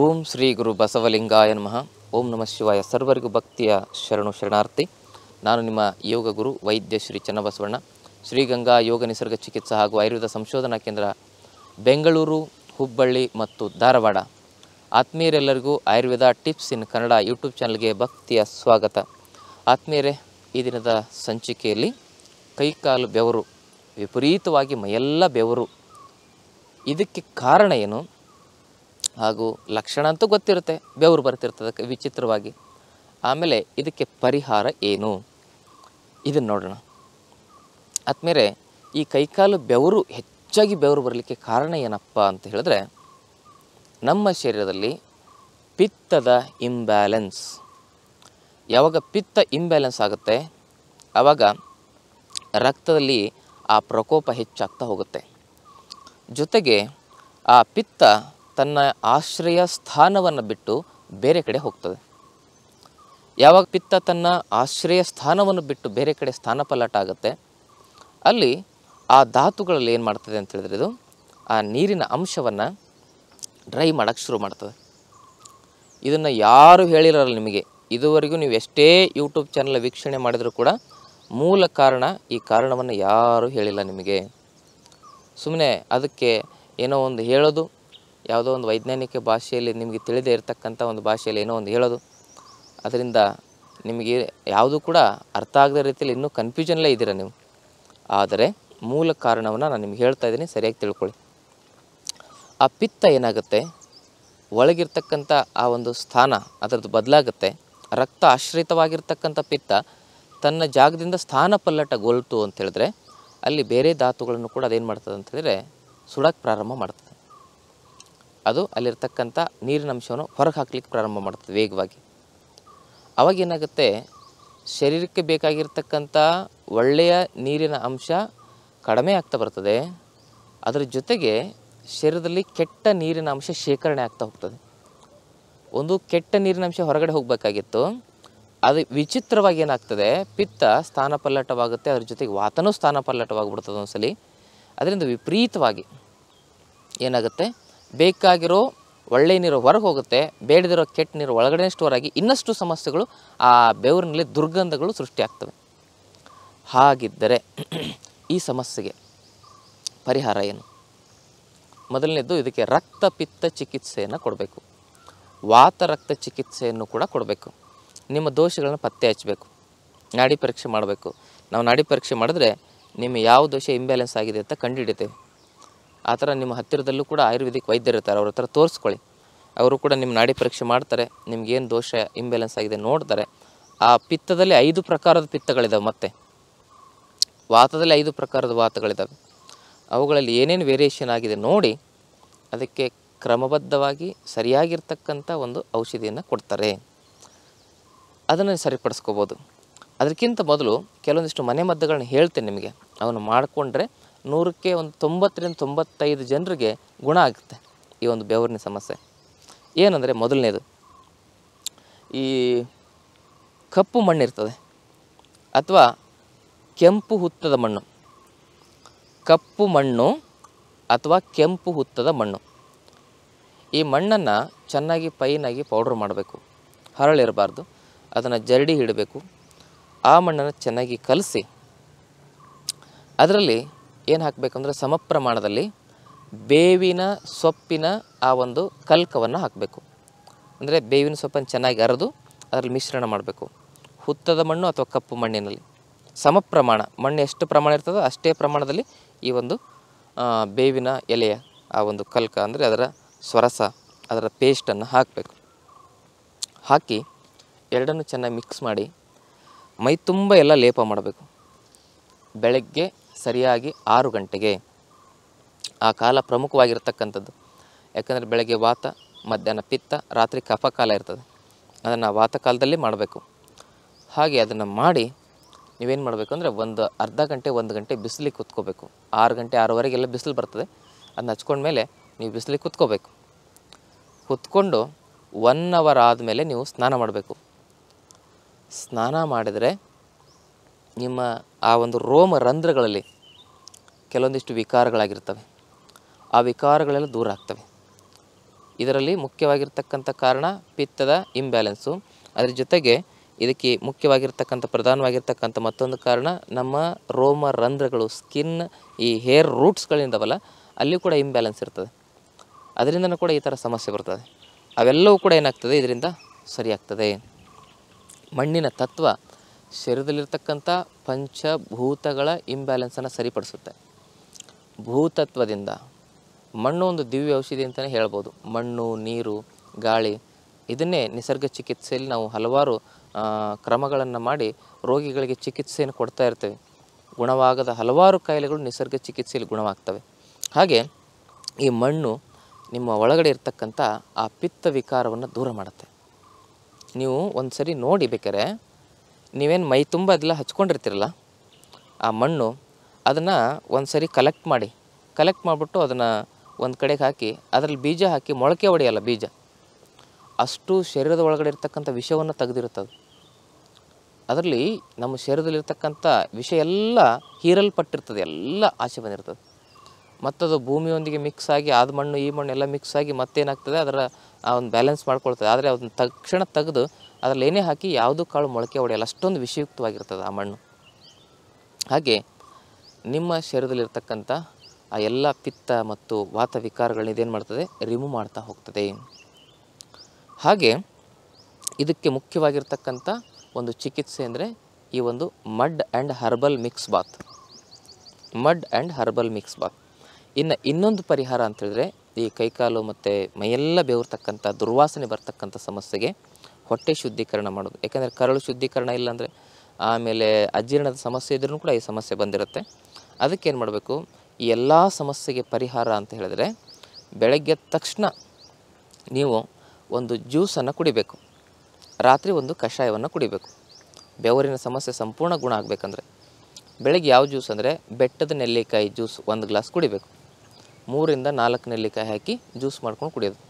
ಓಂ ಶ್ರೀ ಗುರು ಬಸವಲಿಂಗಾಯ ನಮಃ. ಓಂ ನಮಃ ಶಿವಾಯ. ಸರ್ವರಿಗೂ ಭಕ್ತಿಯ ಶರಣು ಶರಣಾರ್ಥಿ. ನಾನು ನಿಮ್ಮ ಯೋಗ ಗುರು ವೈದ್ಯ ಶ್ರೀ ಚನ್ನಬಸವಣ್ಣ. ಶ್ರೀಗಂಗಾ ಯೋಗ ನಿಸರ್ಗ ಚಿಕಿತ್ಸಾ ಹಾಗೂ ಆಯುರ್ವೇದ ಸಂಶೋಧನಾ ಕೇಂದ್ರ ಬೆಂಗಳೂರು, ಹುಬ್ಬಳ್ಳಿ ಮತ್ತು Dharwad. ಆತ್ಮೀಯರೆಲ್ಲರಿಗೂ Ayurveda tips in Kannada YouTube ಚಾನಲ್ಗೆ ಭಕ್ತಿಯ ಸ್ವಾಗತ. ಆತ್ಮೀಯರೇ, ಈ ದಿನದ ಸಂಚಿಕೆಯಲ್ಲಿ ಕೈಕಾಲು ಬೆವರು, ವಿಪರೀತವಾಗಿ ಮೈಯೆಲ್ಲ ಬೆವರು. ಇದಕ್ಕೆ ಕಾರಣ ಏನು? ಹಾಗೂ ಲಕ್ಷಣ ಅಂತೂ ಗೊತ್ತಿರುತ್ತೆ, ಬೆವರು ಬರ್ತಿರ್ತದೆ ವಿಚಿತ್ರವಾಗಿ. ಆಮೇಲೆ ಇದಕ್ಕೆ ಪರಿಹಾರ ಏನು? ಇದನ್ನು ನೋಡೋಣ. ಆದ್ಮೇಲೆ ಈ ಕೈಕಾಲು ಬೆವರು ಹೆಚ್ಚಾಗಿ ಬೆವರು ಬರಲಿಕ್ಕೆ ಕಾರಣ ಏನಪ್ಪ ಅಂತ ಹೇಳಿದ್ರೆ, ನಮ್ಮ ಶರೀರದಲ್ಲಿ ಪಿತ್ತದ ಇಂಬ್ಯಾಲೆನ್ಸ್ ಯಾವಾಗ ಪಿತ್ತ ಇಂಬ್ಯಾಲೆನ್ಸ್ ಆಗುತ್ತೆ ಆವಾಗ ರಕ್ತದಲ್ಲಿ ಆ ಪ್ರಕೋಪ ಹೆಚ್ಚಾಗ್ತಾ ಹೋಗುತ್ತೆ. ಜೊತೆಗೆ ಆ ಪಿತ್ತ ತನ್ನ ಆಶ್ರಯ ಸ್ಥಾನವನ್ನು ಬಿಟ್ಟು ಬೇರೆ ಕಡೆ ಹೋಗ್ತದೆ. ಯಾವಾಗ ಪಿತ್ತ ತನ್ನ ಆಶ್ರಯ ಸ್ಥಾನವನ್ನು ಬಿಟ್ಟು ಬೇರೆ ಕಡೆ ಸ್ಥಾನಪಲ್ಲಟ ಆಗುತ್ತೆ, ಅಲ್ಲಿ ಆ ಧಾತುಗಳಲ್ಲಿ ಏನು ಮಾಡ್ತದೆ ಅಂತ ಹೇಳಿದ್ರೆ ಇದು ಆ ನೀರಿನ ಅಂಶವನ್ನು ಡ್ರೈ ಮಾಡೋಕ್ಕೆ ಶುರು ಮಾಡ್ತದೆ. ಇದನ್ನು ಯಾರು ಹೇಳಿರಲ್ಲ ನಿಮಗೆ, ಇದುವರೆಗೂ ನೀವು ಎಷ್ಟೇ ಯೂಟ್ಯೂಬ್ ಚಾನಲ್ ವೀಕ್ಷಣೆ ಮಾಡಿದರೂ ಕೂಡ ಮೂಲ ಕಾರಣ ಈ ಕಾರಣವನ್ನು ಯಾರೂ ಹೇಳಿಲ್ಲ ನಿಮಗೆ. ಸುಮ್ಮನೆ ಅದಕ್ಕೆ ಏನೋ ಒಂದು ಹೇಳೋದು ಯಾವುದೋ ಒಂದು ವೈಜ್ಞಾನಿಕ ಭಾಷೆಯಲ್ಲಿ ನಿಮಗೆ ತಿಳಿದೇ ಇರತಕ್ಕಂಥ ಒಂದು ಭಾಷೆಯಲ್ಲಿ ಏನೋ ಒಂದು ಹೇಳೋದು. ಅದರಿಂದ ನಿಮಗೆ ಯಾವುದು ಕೂಡ ಅರ್ಥ ಆಗದ ರೀತಿಯಲ್ಲಿ ಇನ್ನೂ ಕನ್ಫ್ಯೂಷನ್ಲೇ ಇದ್ದೀರ ನೀವು. ಆದರೆ ಮೂಲ ಕಾರಣವನ್ನು ನಾನು ನಿಮ್ಗೆ ಹೇಳ್ತಾ ಇದ್ದೀನಿ, ಸರಿಯಾಗಿ ತಿಳ್ಕೊಳ್ಳಿ. ಆ ಪಿತ್ತ ಏನಾಗುತ್ತೆ? ಒಳಗಿರ್ತಕ್ಕಂಥ ಆ ಒಂದು ಸ್ಥಾನ ಅದರದ್ದು ಬದಲಾಗುತ್ತೆ. ರಕ್ತ ಆಶ್ರಿತವಾಗಿರ್ತಕ್ಕಂಥ ಪಿತ್ತ ತನ್ನ ಜಾಗದಿಂದ ಸ್ಥಾನ ಪಲ್ಲಟಗೊಳ್ತು ಅಂತ ಹೇಳಿದ್ರೆ ಅಲ್ಲಿ ಬೇರೆ ಧಾತುಗಳನ್ನು ಕೂಡ ಅದೇನು ಮಾಡ್ತದೆ ಅಂತ ಹೇಳಿದ್ರೆ ಸುಡಕ್ಕೆ ಪ್ರಾರಂಭ ಮಾಡ್ತದೆ. ಅದು ಅಲ್ಲಿರ್ತಕ್ಕಂಥ ನೀರಿನ ಅಂಶವನ್ನು ಹೊರಗೆ ಹಾಕ್ಲಿಕ್ಕೆ ಪ್ರಾರಂಭ ಮಾಡ್ತದೆ ವೇಗವಾಗಿ. ಅವಾಗ ಏನಾಗುತ್ತೆ? ಶರೀರಕ್ಕೆ ಬೇಕಾಗಿರ್ತಕ್ಕಂಥ ಒಳ್ಳೆಯ ನೀರಿನ ಅಂಶ ಕಡಿಮೆ ಆಗ್ತಾ ಬರ್ತದೆ. ಅದರ ಜೊತೆಗೆ ಶರೀರದಲ್ಲಿ ಕೆಟ್ಟ ನೀರಿನ ಅಂಶ ಶೇಖರಣೆ ಆಗ್ತಾ ಹೋಗ್ತದೆ. ಒಂದು ಕೆಟ್ಟ ನೀರಿನ ಅಂಶ ಹೊರಗಡೆ ಹೋಗಬೇಕಾಗಿತ್ತು. ಅದು ವಿಚಿತ್ರವಾಗಿ ಏನಾಗ್ತದೆ? ಪಿತ್ತ ಸ್ಥಾನಪಲ್ಲಟವಾಗುತ್ತೆ, ಅದ್ರ ಜೊತೆಗೆ ವಾತನೂ ಸ್ಥಾನಪಲ್ಲಟವಾಗಿಬಿಡ್ತದೆ ಒಂದ್ಸಲಿ. ಅದರಿಂದ ವಿಪರೀತವಾಗಿ ಏನಾಗುತ್ತೆ? ಬೇಕಾಗಿರೋ ಒಳ್ಳೆಯ ನೀರು ಹೊರಗೆ ಹೋಗುತ್ತೆ, ಬೇಡದಿರೋ ಕೆಟ್ಟ ನೀರು ಒಳಗಡೆ ಸ್ಟೋರ್ ಆಗಿ ಇನ್ನಷ್ಟು ಸಮಸ್ಯೆಗಳು ಆ ಬೆವರಿನಲ್ಲಿ ದುರ್ಗಂಧಗಳು ಸೃಷ್ಟಿಯಾಗ್ತವೆ. ಹಾಗಿದ್ದರೆ ಈ ಸಮಸ್ಯೆಗೆ ಪರಿಹಾರ ಏನು? ಮೊದಲನೇದು ಇದಕ್ಕೆ ರಕ್ತ ಪಿತ್ತ ಚಿಕಿತ್ಸೆಯನ್ನು ಕೊಡಬೇಕು. ವಾತ ರಕ್ತ ಚಿಕಿತ್ಸೆಯನ್ನು ಕೂಡ ಕೊಡಬೇಕು. ನಿಮ್ಮ ದೋಷಗಳನ್ನು ಪತ್ತೆ ಹಚ್ಚಬೇಕು. ನಾಡಿ ಪರೀಕ್ಷೆ ಮಾಡಬೇಕು. ನಾವು ನಾಡಿ ಪರೀಕ್ಷೆ ಮಾಡಿದ್ರೆ ನಿಮ್ಮ ಯಾವ ದೋಷ ಇಂಬ್ಯಾಲೆನ್ಸ್ ಆಗಿದೆ ಅಂತ ಕಂಡುಹಿಡಿತೇವೆ. ಆ ಥರ ನಿಮ್ಮ ಹತ್ತಿರದಲ್ಲೂ ಕೂಡ ಆಯುರ್ವೇದಿಕ್ ವೈದ್ಯರು ಇರ್ತಾರೆ, ಅವ್ರ ಹತ್ರ ತೋರಿಸ್ಕೊಳ್ಳಿ. ಅವರು ಕೂಡ ನಿಮ್ಮ ನಾಡಿ ಪರೀಕ್ಷೆ ಮಾಡ್ತಾರೆ, ನಿಮ್ಗೇನು ದೋಷ ಇಂಬ್ಯಾಲೆನ್ಸ್ ಆಗಿದೆ ನೋಡ್ತಾರೆ. ಆ ಪಿತ್ತದಲ್ಲಿ ಐದು ಪ್ರಕಾರದ ಪಿತ್ತಗಳಿದ್ದಾವೆ ಮತ್ತೆ. ವಾತದಲ್ಲಿ ಐದು ಪ್ರಕಾರದ ವಾತಗಳಿದ್ದಾವೆ ಅವುಗಳಲ್ಲಿ ಏನೇನು ವೇರಿಯೇಷನ್ ಆಗಿದೆ ನೋಡಿ, ಅದಕ್ಕೆ ಕ್ರಮಬದ್ಧವಾಗಿ ಸರಿಯಾಗಿರ್ತಕ್ಕಂಥ ಒಂದು ಔಷಧಿಯನ್ನು ಕೊಡ್ತಾರೆ. ಅದನ್ನು ಸರಿಪಡಿಸ್ಕೋಬೋದು. ಅದಕ್ಕಿಂತ ಮೊದಲು ಕೆಲವೊಂದಿಷ್ಟು ಮನೆಮದ್ದುಗಳನ್ನ ಹೇಳ್ತೇನೆ ನಿಮಗೆ. ಅವನು ಮಾಡಿಕೊಂಡ್ರೆ ನೂರಕ್ಕೆ ಒಂದು ತೊಂಬತ್ತರಿಂದ ತೊಂಬತ್ತೈದು ಜನರಿಗೆ ಗುಣ ಆಗುತ್ತೆ ಈ ಒಂದು ಬೆವರಿನ ಸಮಸ್ಯೆ. ಏನಂದರೆ ಮೊದಲನೇದು, ಈ ಕಪ್ಪು ಮಣ್ಣಿರ್ತದೆ ಅಥವಾ ಕೆಂಪು ಹುತ್ತದ ಮಣ್ಣು. ಕಪ್ಪು ಮಣ್ಣು ಅಥವಾ ಕೆಂಪು ಹುತ್ತದ ಮಣ್ಣು. ಈ ಮಣ್ಣನ್ನು ಚೆನ್ನಾಗಿ ಪೈನಾಗಿ ಪೌಡ್ರ್ ಮಾಡಬೇಕು. ಹರಳಿರಬಾರ್ದು, ಅದನ್ನು ಜರಡಿ ಹಿಡಬೇಕು. ಆ ಮಣ್ಣನ್ನು ಚೆನ್ನಾಗಿ ಕಲಸಿ, ಅದರಲ್ಲಿ ಏನು ಹಾಕಬೇಕಂದ್ರೆ ಸಮ ಪ್ರಮಾಣದಲ್ಲಿ ಬೇವಿನ ಸೊಪ್ಪಿನ ಆ ಒಂದು ಕಲ್ಕವನ್ನು ಹಾಕಬೇಕು. ಅಂದರೆ ಬೇವಿನ ಸೊಪ್ಪನ್ನು ಚೆನ್ನಾಗಿ ಅರೆದು ಅದರಲ್ಲಿ ಮಿಶ್ರಣ ಮಾಡಬೇಕು. ಹುತ್ತದ ಮಣ್ಣು ಅಥವಾ ಕಪ್ಪು ಮಣ್ಣಿನಲ್ಲಿ. ಸಮ ಪ್ರಮಾಣ ಮಣ್ಣು ಎಷ್ಟು ಪ್ರಮಾಣ ಇರ್ತದೋ ಅಷ್ಟೇ ಪ್ರಮಾಣದಲ್ಲಿ ಈ ಒಂದು ಬೇವಿನ ಎಲೆಯ ಆ ಒಂದು ಕಲ್ಕ ಅಂದರೆ ಅದರ ಸ್ವರಸ, ಅದರ ಪೇಸ್ಟನ್ನು ಹಾಕಬೇಕು. ಹಾಕಿ ಎರಡನ್ನು ಚೆನ್ನಾಗಿ ಮಿಕ್ಸ್ ಮಾಡಿ ಮೈ ತುಂಬ ಎಲ್ಲ ಲೇಪ ಮಾಡಬೇಕು. ಬೆಳಗ್ಗೆ ಸರಿಯಾಗಿ ಆರು ಗಂಟೆಗೆ. ಆ ಕಾಲ ಪ್ರಮುಖವಾಗಿರ್ತಕ್ಕಂಥದ್ದು. ಯಾಕಂದರೆ ಬೆಳಗ್ಗೆ ವಾತ, ಮಧ್ಯಾಹ್ನ ಪಿತ್ತ, ರಾತ್ರಿ ಕಫ ಕಾಲ ಇರ್ತದೆ. ಅದನ್ನು ವಾತ ಕಾಲದಲ್ಲಿ ಮಾಡಬೇಕು. ಹಾಗೆ ಅದನ್ನು ಮಾಡಿ ನೀವೇನು ಮಾಡಬೇಕು ಅಂದರೆ ಒಂದು ಅರ್ಧ ಗಂಟೆ, ಒಂದು ಗಂಟೆ ಬಿಸಿಲಿಗೆ ಕುತ್ಕೋಬೇಕು. ಆರು ಗಂಟೆ, ಆರೂವರೆಗೆಲ್ಲ ಬಿಸಿಲು ಬರ್ತದೆ. ಅದನ್ನ ಹಚ್ಕೊಂಡ್ಮೇಲೆ ನೀವು ಬಿಸಿಲಿಗೆ ಕುತ್ಕೋಬೇಕು. ಕುತ್ಕೊಂಡು ಒನ್ ಅವರ್ ಆದಮೇಲೆ ನೀವು ಸ್ನಾನ ಮಾಡಬೇಕು. ಸ್ನಾನ ಮಾಡಿದರೆ ನಿಮ್ಮ ಆ ಒಂದು ರೋಮ ರಂಧ್ರಗಳಲ್ಲಿ ಕೆಲವೊಂದಿಷ್ಟು ವಿಕಾರಗಳಾಗಿರ್ತವೆ. ಆ ವಿಕಾರಗಳೆಲ್ಲ ದೂರ ಆಗ್ತವೆ. ಇದರಲ್ಲಿ ಮುಖ್ಯವಾಗಿರ್ತಕ್ಕಂಥ ಕಾರಣ ಪಿತ್ತದ ಇಂಬ್ಯಾಲೆನ್ಸು ಅದರ ಜೊತೆಗೆ ಇದಕ್ಕೆ ಮುಖ್ಯವಾಗಿರ್ತಕ್ಕಂಥ, ಪ್ರಧಾನವಾಗಿರ್ತಕ್ಕಂಥ ಮತ್ತೊಂದು ಕಾರಣ ನಮ್ಮ ರೋಮ ರಂಧ್ರಗಳು ಸ್ಕಿನ್ ಈ ಹೇರ್ ರೂಟ್ಸ್ಗಳಿಂದವಲ್ಲ ಅಲ್ಲಿ ಕೂಡ ಇಂಬ್ಯಾಲೆನ್ಸ್ ಇರ್ತದೆ. ಅದರಿಂದನೂ ಕೂಡ ಈ ಥರ ಸಮಸ್ಯೆ ಬರ್ತದೆ. ಅವೆಲ್ಲವೂ ಕೂಡ ಏನಾಗ್ತದೆ? ಇದರಿಂದ ಸರಿಯಾಗ್ತದೆ. ಮಣ್ಣಿನ ತತ್ವ ಶರೀರದಲ್ಲಿರ್ತಕ್ಕಂಥ ಪಂಚಭೂತಗಳ ಇಂಬ್ಯಾಲೆನ್ಸನ್ನು ಸರಿಪಡಿಸುತ್ತೆ. ಭೂತತ್ವದಿಂದ ಮಣ್ಣು ಒಂದು ದಿವ್ಯ ಔಷಧಿ ಅಂತಲೇ ಹೇಳ್ಬೋದು. ಮಣ್ಣು, ನೀರು, ಗಾಳಿ ಇದನ್ನೇ ನಿಸರ್ಗ ಚಿಕಿತ್ಸೆಯಲ್ಲಿ ನಾವು ಹಲವಾರು ಕ್ರಮಗಳನ್ನು ಮಾಡಿ ರೋಗಿಗಳಿಗೆ ಚಿಕಿತ್ಸೆಯನ್ನು ಕೊಡ್ತಾ ಇರ್ತೇವೆ. ಗುಣವಾಗದ ಹಲವಾರು ಕಾಯಿಲೆಗಳು ನಿಸರ್ಗ ಚಿಕಿತ್ಸೆಯಲ್ಲಿ ಗುಣವಾಗ್ತವೆ. ಹಾಗೆ ಈ ಮಣ್ಣು ನಿಮ್ಮ ಒಳಗಡೆ ಇರ್ತಕ್ಕಂಥ ಆ ಪಿತ್ತ ವಿಕಾರವನ್ನು ದೂರ ಮಾಡುತ್ತೆ. ನೀವು ಒಂದು ಸರಿ ನೋಡಿ ಬೇಕಾರೆ ನೀವೇನು ಮೈ ತುಂಬ ಅದೆಲ್ಲ ಹಚ್ಕೊಂಡಿರ್ತೀರಲ್ಲ, ಆ ಮಣ್ಣು ಅದನ್ನು ಒಂದು ಸರಿ ಕಲೆಕ್ಟ್ ಮಾಡಿ ಕಲೆಕ್ಟ್ ಮಾಡಿಬಿಟ್ಟು ಅದನ್ನು ಒಂದು ಕಡೆಗೆ ಹಾಕಿ, ಅದರಲ್ಲಿ ಬೀಜ ಹಾಕಿ ಮೊಳಕೆ ಹೊಡೆಯಲ್ಲ ಬೀಜ. ಅಷ್ಟು ಶರೀರದ ಒಳಗಡೆ ಇರ್ತಕ್ಕಂಥ ವಿಷವನ್ನು ತೆಗೆದಿರುತ್ತದೆ. ಅದರಲ್ಲಿ ನಮ್ಮ ಶರೀರದಲ್ಲಿರ್ತಕ್ಕಂಥ ವಿಷ ಎಲ್ಲ ಹೀರಲ್ಪಟ್ಟಿರ್ತದೆ, ಎಲ್ಲ ಆಸೆ ಬಂದಿರ್ತದೆ. ಮತ್ತದು ಭೂಮಿಯೊಂದಿಗೆ ಮಿಕ್ಸ್ ಆಗಿ ಆದ ಮಣ್ಣು, ಈ ಮಣ್ಣು ಎಲ್ಲ ಮಿಕ್ಸ್ ಆಗಿ ಮತ್ತೇನಾಗ್ತದೆ, ಅದರ ಆ ಒಂದು ಬ್ಯಾಲೆನ್ಸ್ ಮಾಡ್ಕೊಳ್ತದೆ. ಆದರೆ ಅದನ್ನ ತಕ್ಷಣ ತೆಗೆದು ಅದರಲ್ಲಿ ಏನೇ ಹಾಕಿ ಯಾವುದೂ ಕಾಳು ಮೊಳಕೆ ಹೊಡೆಯಲ್ಲ ಅಷ್ಟೊಂದು ವಿಷಯುಕ್ತವಾಗಿರ್ತದೆ ಆ ಮಣ್ಣು. ಹಾಗೆ ನಿಮ್ಮ ಶರೀರದಲ್ಲಿರ್ತಕ್ಕಂಥ ಆ ಎಲ್ಲ ಪಿತ್ತ ಮತ್ತು ವಾತ ವಿಕಾರಗಳನ್ನ ಇದೇನು ಮಾಡ್ತದೆ? ರಿಮೂವ್ ಮಾಡ್ತಾ ಹೋಗ್ತದೆ. ಹಾಗೆ ಇದಕ್ಕೆ ಮುಖ್ಯವಾಗಿರ್ತಕ್ಕಂಥ ಒಂದು ಚಿಕಿತ್ಸೆ ಅಂದರೆ ಈ ಒಂದು mud and herbal mix bath. Mud and herbal mix bath. ಇನ್ನು ಇನ್ನೊಂದು ಪರಿಹಾರ ಅಂತ ಹೇಳಿದ್ರೆ ಈ ಕೈಕಾಲು ಮತ್ತು ಮೈಯೆಲ್ಲ ಬೆವರ್ತಕ್ಕಂಥ ದುರ್ವಾಸನೆ ಬರ್ತಕ್ಕಂಥ ಸಮಸ್ಯೆಗೆ ಹೊಟ್ಟೆ ಶುದ್ಧೀಕರಣ ಮಾಡೋದು. ಯಾಕಂದರೆ ಕರಳು ಶುದ್ಧೀಕರಣ ಇಲ್ಲಾಂದರೆ ಆಮೇಲೆ ಅಜೀರ್ಣದ ಸಮಸ್ಯೆ ಇದ್ರೂ ಕೂಡ ಈ ಸಮಸ್ಯೆ ಬಂದಿರುತ್ತೆ. ಅದಕ್ಕೆ ಏನು ಮಾಡಬೇಕು? ಈ ಎಲ್ಲ ಸಮಸ್ಯೆಗೆ ಪರಿಹಾರ ಅಂತ ಹೇಳಿದ್ರೆ, ಬೆಳಗ್ಗೆ ತಕ್ಷಣ ನೀವು ಒಂದು ಜ್ಯೂಸನ್ನು ಕುಡಿಬೇಕು. ರಾತ್ರಿ ಒಂದು ಕಷಾಯವನ್ನು ಕುಡಿಬೇಕು. ಬೆವರಿನ ಸಮಸ್ಯೆ ಸಂಪೂರ್ಣ ಗುಣ ಆಗಬೇಕಂದ್ರೆ, ಬೆಳಗ್ಗೆ ಯಾವ ಜ್ಯೂಸ್ ಅಂದರೆ, ಬೆಟ್ಟದ ನೆಲ್ಲಿಕಾಯಿ ಜ್ಯೂಸ್ ಒಂದು ಗ್ಲಾಸ್ ಕುಡಿಬೇಕು. ಮೂರಿಂದ ನಾಲ್ಕು ನೆಲ್ಲಿಕಾಯಿ ಹಾಕಿ ಜ್ಯೂಸ್ ಮಾಡ್ಕೊಂಡು ಕುಡಿಯೋದು.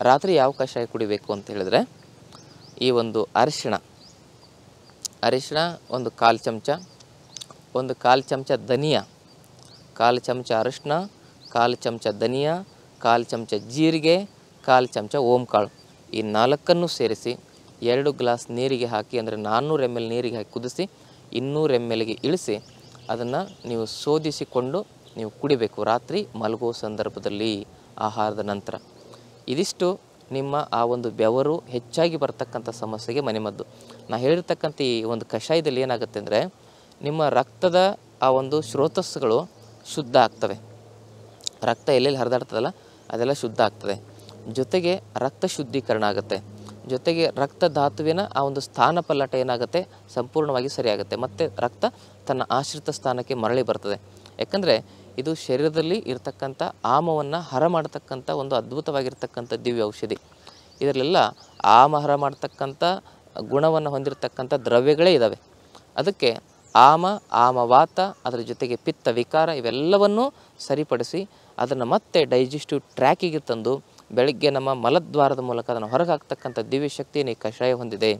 ರಾತ್ರಿ ಯಾವ ಕಷಾಯ ಕುಡಿಬೇಕು ಅಂತ ಹೇಳಿದ್ರೆ, ಈ ಒಂದು ಅರಿಶಿಣ. ಅರಿಶಿಣ ಒಂದು ಕಾಲು ಚಮಚ, ಒಂದು ಕಾಲು ಚಮಚ ಧನಿಯಾ. ಕಾಲು ಚಮಚ ಅರಿಶಿನ ಕಾಲು ಚಮಚ ಧನಿಯಾ, ಕಾಲು ಚಮಚ ಜೀರಿಗೆ, ಕಾಲು ಚಮಚ ಓಂಕಾಳು. ಈ ನಾಲ್ಕನ್ನು ಸೇರಿಸಿ ಎರಡು ಗ್ಲಾಸ್ ನೀರಿಗೆ ಹಾಕಿ, ಅಂದರೆ ನಾನ್ನೂರು ಎಂ ಎಲ್ ನೀರಿಗೆ ಹಾಕಿ ಕುದಿಸಿ, ಇನ್ನೂರು ಎಂ ಎಲ್ಗೆ ಇಳಿಸಿ, ಅದನ್ನು ನೀವು ಶೋಧಿಸಿಕೊಂಡು ನೀವು ಕುಡಿಬೇಕು ರಾತ್ರಿ ಮಲಗುವ ಸಂದರ್ಭದಲ್ಲಿ ಆಹಾರದ ನಂತರ. ಇದಿಷ್ಟು ನಿಮ್ಮ ಆ ಒಂದು ಬೆವರು ಹೆಚ್ಚಾಗಿ ಬರ್ತಕ್ಕಂಥ ಸಮಸ್ಯೆಗೆ ಮನೆಮದ್ದು. ನಾ ಹೇಳಿರ್ತಕ್ಕಂಥ ಈ ಒಂದು ಕಷಾಯದಲ್ಲಿ ಏನಾಗುತ್ತೆ ಅಂದರೆ, ನಿಮ್ಮ ರಕ್ತದ ಆ ಒಂದು ಸ್ರೋತಸ್ಸುಗಳು ಶುದ್ಧ ಆಗ್ತವೆ. ರಕ್ತ ಎಲ್ಲೆಲ್ಲಿ ಹರಿದಾಡ್ತದಲ್ಲ ಅದೆಲ್ಲ ಶುದ್ಧ ಆಗ್ತದೆ. ಜೊತೆಗೆ ರಕ್ತ ಶುದ್ಧೀಕರಣ ಆಗುತ್ತೆ. ಜೊತೆಗೆ ರಕ್ತ ಧಾತುವಿನ ಆ ಒಂದು ಸ್ಥಾನ ಪಲ್ಲಟ ಏನಾಗುತ್ತೆ? ಸಂಪೂರ್ಣವಾಗಿ ಸರಿಯಾಗುತ್ತೆ. ಮತ್ತು ರಕ್ತ ತನ್ನ ಆಶ್ರಿತ ಸ್ಥಾನಕ್ಕೆ ಮರಳಿ ಬರ್ತದೆ. ಯಾಕಂದರೆ ಇದು ಶರೀರದಲ್ಲಿ ಇರತಕ್ಕಂಥ ಆಮವನ್ನು ಹರ ಮಾಡತಕ್ಕಂಥ ಒಂದು ಅದ್ಭುತವಾಗಿರ್ತಕ್ಕಂಥ ದಿವ್ಯ ಔಷಧಿ. ಇದರಲ್ಲೆಲ್ಲ ಆಮ ಹರ ಮಾಡ್ತಕ್ಕಂಥ ಗುಣವನ್ನು ಹೊಂದಿರತಕ್ಕಂಥ ದ್ರವ್ಯಗಳೇ ಇದ್ದಾವೆ ಅದಕ್ಕೆ ಆಮ ಆಮವಾತ ಅದರ ಜೊತೆಗೆ ಪಿತ್ತ ವಿಕಾರ ಇವೆಲ್ಲವನ್ನೂ ಸರಿಪಡಿಸಿ ಅದನ್ನು ಮತ್ತೆ ಡೈಜೆಸ್ಟಿವ್ ಟ್ರ್ಯಾಕಿಗೆ ತಂದು ಬೆಳಗ್ಗೆ ನಮ್ಮ ಮಲದ್ವಾರದ ಮೂಲಕ ಅದನ್ನು ಹೊರಗೆ ಹಾಕ್ತಕ್ಕಂಥ ದಿವ್ಯ ಶಕ್ತಿಯನ್ನು ಈ ಕಷಾಯ ಹೊಂದಿದೆ.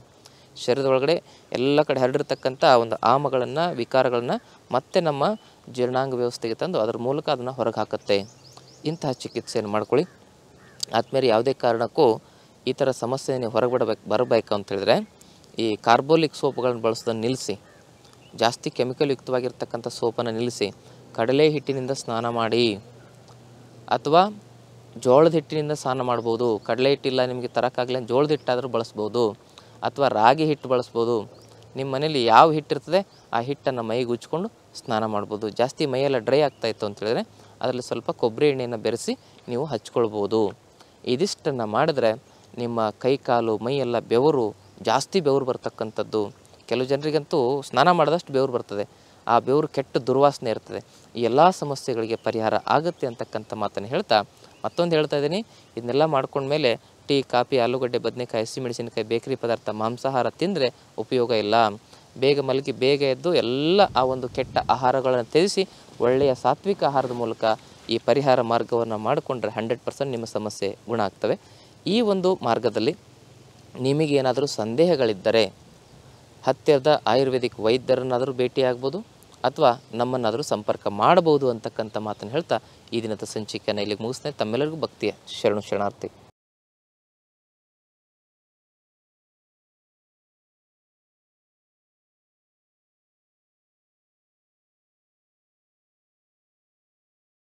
ಶರೀರದ ಒಳಗಡೆ ಎಲ್ಲ ಕಡೆ ಹರಡಿರ್ತಕ್ಕಂಥ ಒಂದು ಆಮಗಳನ್ನು, ವಿಕಾರಗಳನ್ನು ಮತ್ತೆ ನಮ್ಮ ಜೀರ್ಣಾಂಗ ವ್ಯವಸ್ಥೆಗೆ ತಂದು ಅದರ ಮೂಲಕ ಅದನ್ನು ಹೊರಗೆ ಹಾಕುತ್ತೆ ಇಂತಹ ಚಿಕಿತ್ಸೆಯನ್ನು ಮಾಡ್ಕೊಳ್ಳಿ. ಆದ್ಮೇಲೆ ಯಾವುದೇ ಕಾರಣಕ್ಕೂ ಈ ಥರ ಸಮಸ್ಯೆ ಹೊರಗೆ ಬಿಡಬೇಕು, ಬರಬೇಕು ಅಂತ ಹೇಳಿದ್ರೆ ಈ ಕಾರ್ಬೋಲಿಕ್ ಸೋಪ್ಗಳನ್ನು ಬಳಸೋದನ್ನು ನಿಲ್ಲಿಸಿ. ಜಾಸ್ತಿ ಕೆಮಿಕಲ್ ಯುಕ್ತವಾಗಿರ್ತಕ್ಕಂಥ ಸೋಪನ್ನು ನಿಲ್ಲಿಸಿ ಕಡಲೆ ಹಿಟ್ಟಿನಿಂದ ಸ್ನಾನ ಮಾಡಿ. ಅಥವಾ ಜೋಳದ ಹಿಟ್ಟಿನಿಂದ ಸ್ನಾನ ಮಾಡ್ಬೋದು. ಕಡಲೆ ಹಿಟ್ಟಿಲ್ಲ, ನಿಮಗೆ ತರೋಕ್ಕಾಗಲಿ ಜೋಳದ ಹಿಟ್ಟಾದರೂ ಬಳಸ್ಬೋದು. ಅಥವಾ ರಾಗಿ ಹಿಟ್ಟು ಬಳಸ್ಬೋದು. ನಿಮ್ಮ ಮನೇಲಿ ಯಾವ ಹಿಟ್ಟಿರ್ತದೆ ಆ ಹಿಟ್ಟನ್ನು ಮೈಗೆ ಉಚ್ಕೊಂಡು ಸ್ನಾನ ಮಾಡ್ಬೋದು. ಜಾಸ್ತಿ ಮೈಯೆಲ್ಲ ಡ್ರೈ ಆಗ್ತಾ ಇತ್ತು ಅಂತ ಹೇಳಿದ್ರೆ ಅದರಲ್ಲಿ ಸ್ವಲ್ಪ ಕೊಬ್ಬರಿ ಎಣ್ಣೆಯನ್ನು ಬೆರೆಸಿ ನೀವು ಹಚ್ಕೊಳ್ಬೋದು. ಇದಿಷ್ಟನ್ನು ಮಾಡಿದ್ರೆ ನಿಮ್ಮ ಕೈ ಕಾಲು ಮೈಯೆಲ್ಲ ಬೆವರು, ಜಾಸ್ತಿ ಬೆವರು ಬರ್ತಕ್ಕಂಥದ್ದು. ಕೆಲವು ಜನರಿಗಂತೂ ಸ್ನಾನ ಮಾಡಿದಷ್ಟು ಬೆವರು ಬರ್ತದೆ. ಆ ಬೆವರು ಕೆಟ್ಟ ದುರ್ವಾಸನೆ ಇರ್ತದೆ. ಈ ಎಲ್ಲ ಸಮಸ್ಯೆಗಳಿಗೆ ಪರಿಹಾರ ಆಗುತ್ತೆ ಅಂತಕ್ಕಂಥ ಮಾತನ್ನು ಹೇಳ್ತಾ ಮತ್ತೊಂದು ಹೇಳ್ತಾ ಇದ್ದೀನಿ. ಇದನ್ನೆಲ್ಲ ಮಾಡ್ಕೊಂಡ್ಮೇಲೆ ಟೀ, ಕಾಫಿ, ಆಲೂಗಡ್ಡೆ, ಬದನೆಕಾಯಿ ಹಸಿಮೆಣಸಿನಕಾಯಿ ಬೇಕರಿ ಪದಾರ್ಥ, ಮಾಂಸಾಹಾರ ತಿಂದರೆ ಉಪಯೋಗ ಇಲ್ಲ. ಬೇಗ ಮಲಗಿ ಬೇಗ ಎದ್ದು ಎಲ್ಲ ಆ ಒಂದು ಕೆಟ್ಟ ಆಹಾರಗಳನ್ನು ತ್ಯಜಿಸಿ ಒಳ್ಳೆಯ ಸಾತ್ವಿಕ ಆಹಾರದ ಮೂಲಕ ಈ ಪರಿಹಾರ ಮಾರ್ಗವನ್ನು ಮಾಡಿಕೊಂಡ್ರೆ ಹಂಡ್ರೆಡ್ ಪರ್ಸೆಂಟ್ ನಿಮ್ಮ ಸಮಸ್ಯೆ ಗುಣ ಆಗ್ತವೆ. ಈ ಒಂದು ಮಾರ್ಗದಲ್ಲಿ ನಿಮಗೇನಾದರೂ ಸಂದೇಹಗಳಿದ್ದರೆ ಹತ್ತಿರದ ಆಯುರ್ವೇದಿಕ್ ವೈದ್ಯರನ್ನಾದರೂ ಭೇಟಿಯಾಗ್ಬೋದು ಅಥವಾ ನಮ್ಮನ್ನಾದರೂ ಸಂಪರ್ಕ ಮಾಡಬಹುದು ಅಂತಕ್ಕಂಥ ಮಾತನ್ನು ಹೇಳ್ತಾ ಈ ದಿನದ ಸಂಚಿಕೆಯನ್ನು ಇಲ್ಲಿಗೆ ಮುಗಿಸ್ತೇನೆ. ತಮ್ಮೆಲ್ಲರಿಗೂ ಭಕ್ತಿಯ ಶರಣು ಶರಣಾರ್ಥಿ.